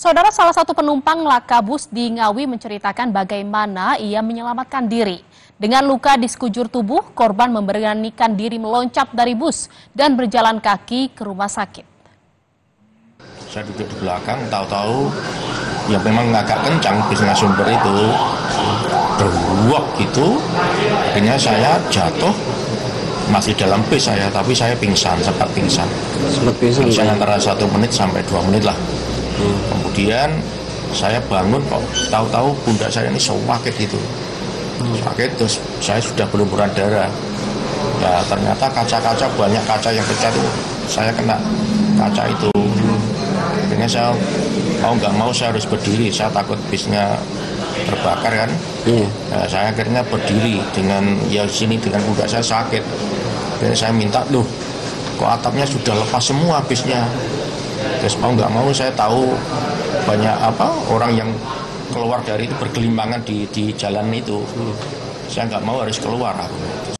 Saudara salah satu penumpang laka bus di Ngawi menceritakan bagaimana ia menyelamatkan diri. Dengan luka di sekujur tubuh, korban memberanikan diri meloncat dari bus dan berjalan kaki ke rumah sakit. Saya duduk di belakang, tahu-tahu ya memang agak kencang bisnya sumber itu. Beruak gitu, akhirnya saya jatuh masih dalam bis saya, tapi saya pingsan, sempat pingsan. Sempat pingsan, Pingsan antara satu menit sampai dua menit lah. Kemudian saya bangun kok tahu-tahu pundak saya ini sakit gitu. Sakit terus saya sudah berlumuran darah. Ya ternyata kaca-kaca banyak kaca yang pecah itu saya kena kaca itu. Akhirnya saya mau nggak mau saya harus berdiri. Saya takut bisnya terbakar kan. Iya. Ya, saya akhirnya berdiri dengan ya sini dengan pundak saya sakit. Akhirnya saya minta loh kok atapnya sudah lepas semua bisnya. Terus mau nggak mau saya tahu banyak apa orang yang keluar dari itu bergelimbangan di di jalan itu. Saya nggak mau harus keluar aku.